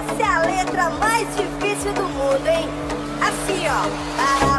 Essa é a letra mais difícil do mundo, hein? Assim, ó. Para...